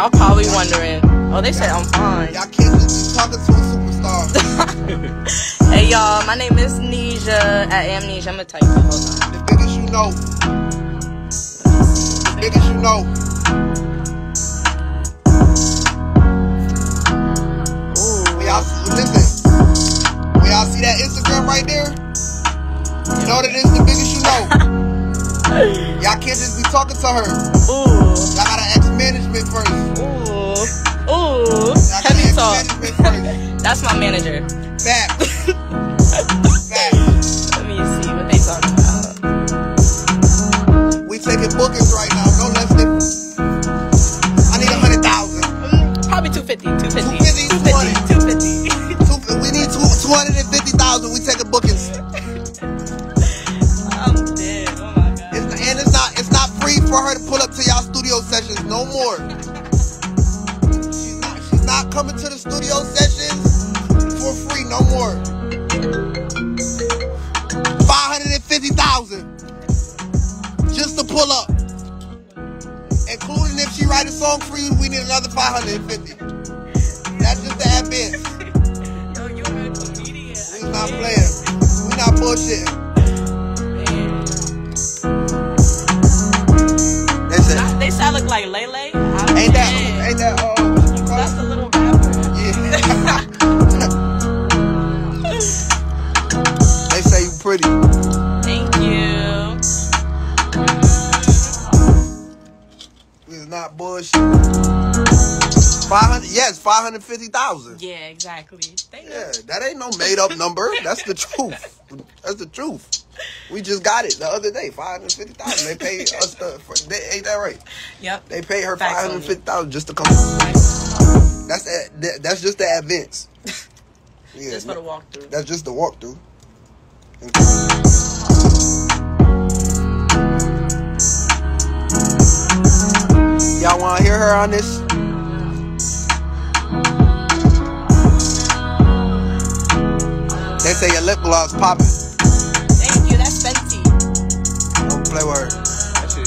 Y'all probably wondering. Oh, they said I'm fine. Y'all can't just be talking to a superstar. Hey y'all, my name is Nisha at Amnesia. I'm gonna type it. Hold on. the biggest you know. The biggest you know. When y'all see, listen, when y'all see that Instagram right there, you know that it's the biggest you know. Y'all can't just be talking to her. Ooh, Y'all gotta ask management first. Ooh, ooh. Y'all gotta Heavy ask talk. That's my manager. Back. Facts. Let me see what they talking about. We taking bookings 550. That's just the advance. Yo, you a comedian. We not playing. We're not bullshitting. Five hundred fifty thousand. Yeah, exactly. Yeah, that ain't no made up number. That's the truth. That's the truth. We just got it the other day. Five hundred fifty thousand. They paid us the. For, they, ain't that right? Yep. They paid her five hundred fifty thousand just to come. That's that, that. That's just the advance. Yeah, Just for the walkthrough. That's just the walkthrough. Y'all want to hear her on this? They say your lip gloss popping. Thank you. That's Fenty. Don't play with her. That shit.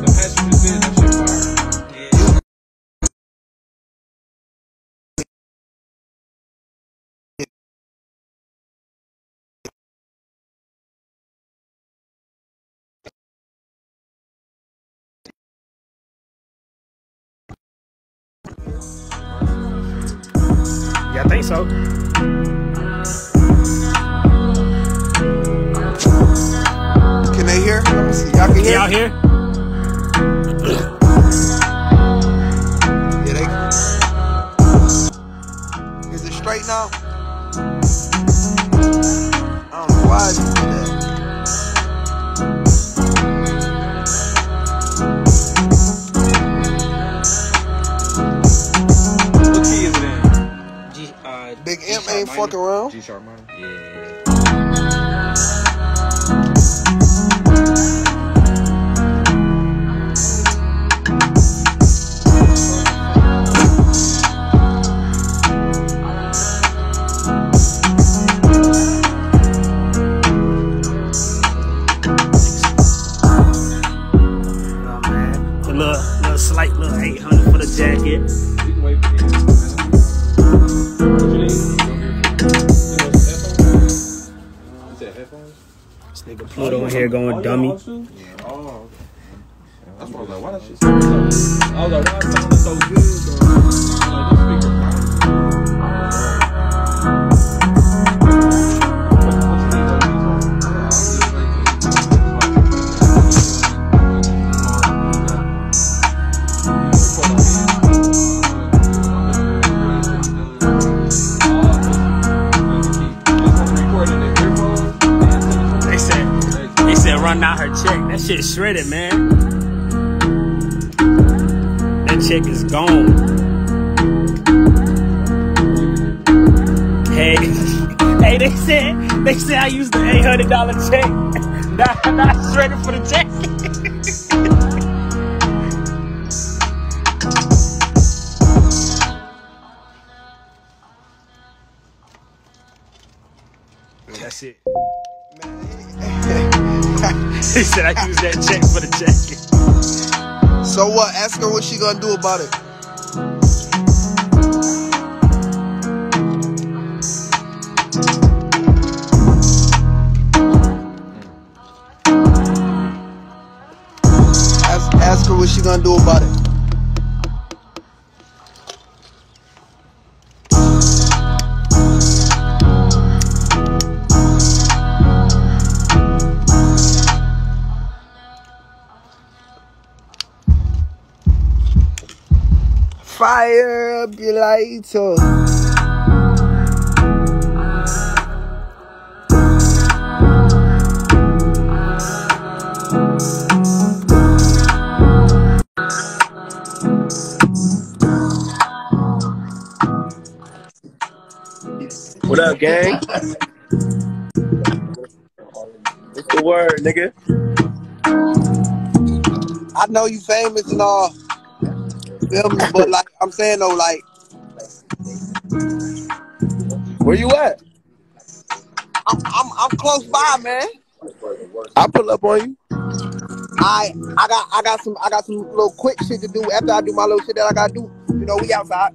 The passion you said, that shit fire. Yeah. Yeah, I think so. Y'all can hear? Y'all here? Yeah, they. Is it straight now? I don't know why it did that. What key is it in? G, uh, Big G Imp sharp ain't minor? fucking around. G sharp minor. Yeah. Slight little 800 for the jacket. You can wait for me. What you need? You go here. You know, headphones? You said headphones? This nigga Pluto in here going dummy. Oh. That's why I was like, why that shit sound so I was like, why it so good, shit shredded, man. That check is gone. Hey, hey, they said, they said I used the $800 check. Not, not shredded for the check. That's it. he said I use that check for the jacket. So what? Ask her what she gonna do about it. Ask, ask her what she gonna do about it. Fire up your lighter. Oh. What up, gang? What's the word, nigga? I know you famous and all. Feel me? But like I'm saying though, like Where you at? I'm I'm I'm close by, man. I pull up on you. I I got I got some I got some little quick shit to do after I do my little shit that I gotta do. You know, we outside.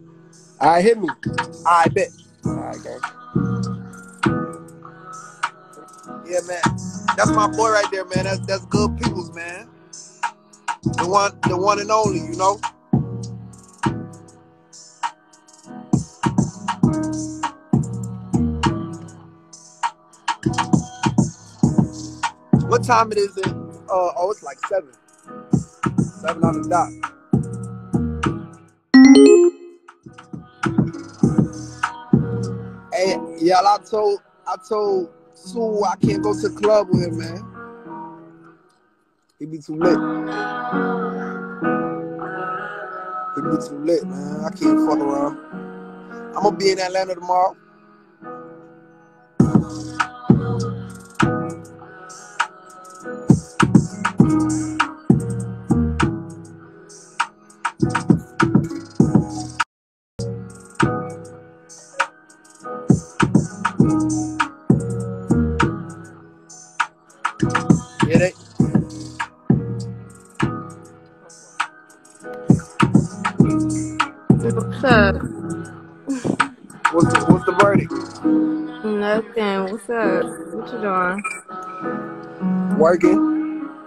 All right, hit me. I bet. All right, gang. Yeah, man. That's my boy right there, man. That's that's good peoples, man. The one the one and only, you know? Time it is it? Uh oh, it's like seven. Seven on the dot. Hey, y'all, I told I told Sue I can't go to the club with him, man. He be too lit. He be too lit, man. I can't fuck around. I'm gonna be in Atlanta tomorrow. What's up? what's the what's the verdict? Nothing. What's up? What you doing? Working.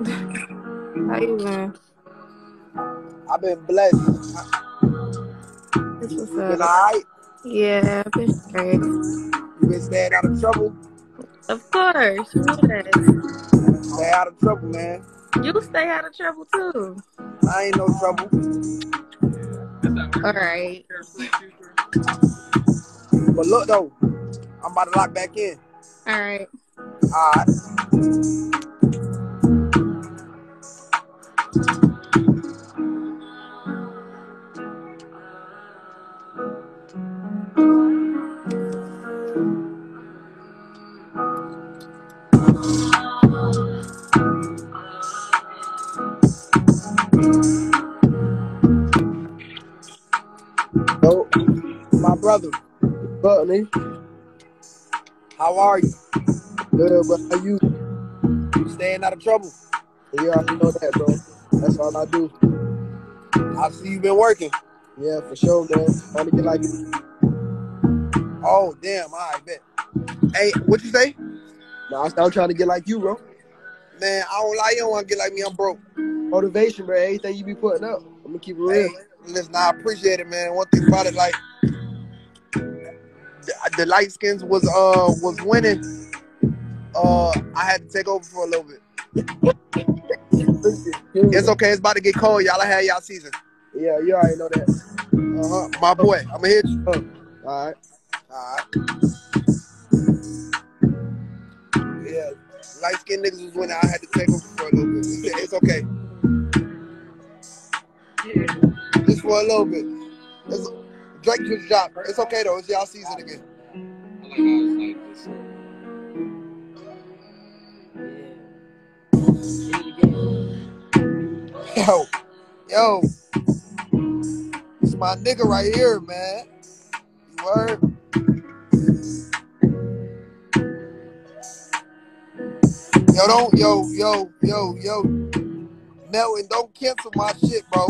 How you been? I've been blessed. That's what's Been up. alright. Yeah, I've been straight. You been staying out of trouble. Of course. You know. Stay out of trouble, man. You stay out of trouble too. I ain't no trouble. All right. But look though, I'm about to lock back in. All right. Alright. Yo, brother, me. how are you? Good, but how you? You staying out of trouble? You already know that, bro. That's all I do. I see you been working. Yeah, for sure, man. Trying to get like you. Oh damn, I bet. Hey, what you say? Nah, I'm trying to get like you, bro. Man, I don't lie, you don't wanna get like me, I'm broke. Motivation, bro. Everything you be putting up. I'm gonna keep it Hey, real. listen, I appreciate it, man. One thing about it, like the, the light skins was uh was winning. Uh, I had to take over for a little bit. It's okay. It's about to get cold, y'all. I had y'all season. Yeah, you already know that. Uh huh. My boy, I'ma hit you. All right. All right. Yeah, light skinned niggas was winning. I had to take over for a little bit. It's, it's okay. Just for a little bit. It's, Drake just dropped. It's okay though. It's y'all season again. Yo, yo, it's my nigga right here, man. You heard? Yo, don't, yo, yo, yo, yo, Melton, don't cancel my shit, bro.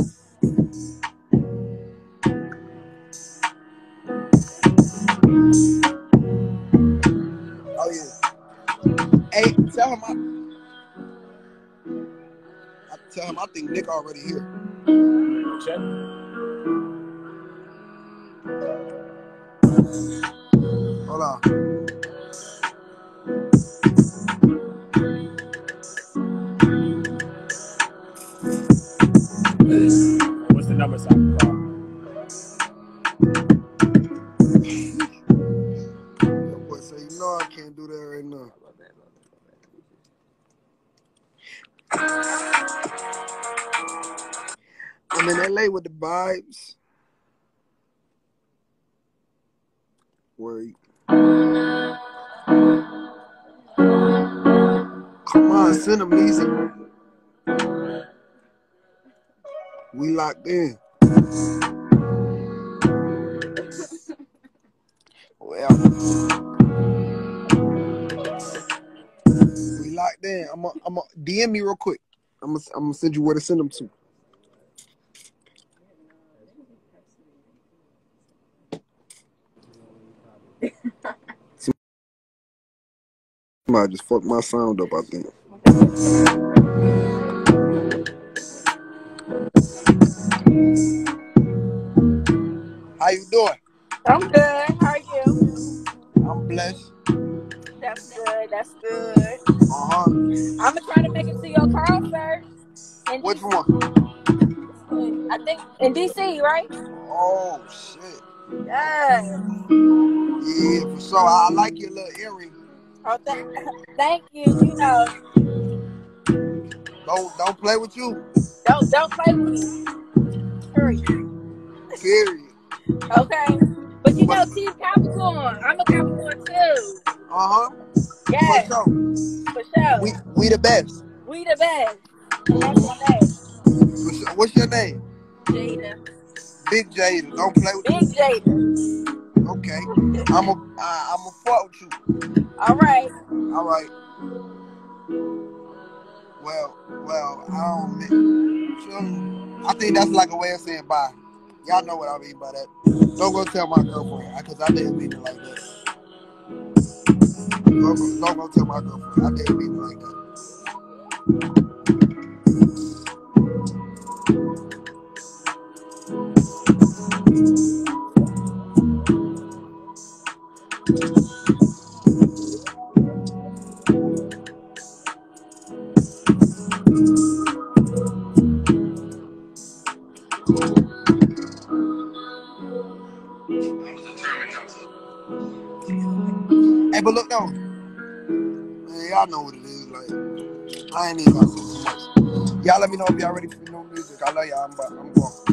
Tell him I. I tell him I think Nick already here. Check. Hold on. What's the number so vibes. Worry. Come on, send them easy. We locked in. Well, we locked in. I'm a, I'm a, DM me real quick. I'm gonna, I'm gonna send you where to send them to. Somebody just fucked my sound up. I think. How you doing? I'm good. How are you? I'm blessed. That's good. That's good. Uh huh. I'm gonna try to make it to your concert. In Which DC. one? I think in DC, right? Oh shit. Yeah. Yeah, for sure. I I like your little earring. Oh, th- thank you. You know, Don't don't play with you. don't don't play with me. Period. Period. Okay. But you know, Team Capricorn. I'm a Capricorn too. Uh huh. Yeah, For sure. for sure. We we the best. We the best. And that's my name, What's your name? Jada. Big Jada. Don't play with me. Big Jada. Okay. I'm a I, I'm a fuck with you. All right. All right. Well, well, I don't. Sure. I think that's like a way of saying bye. Y'all know what I mean by that. Don't go tell my girlfriend because I didn't mean it like that. Don't go, don't go tell my girlfriend. I didn't mean it like that. Hey, but look though, man, y'all know what it is. Like, I ain't even say too much. Y'all let me know if y'all ready for new music. I love y'all. I'm, I'm going.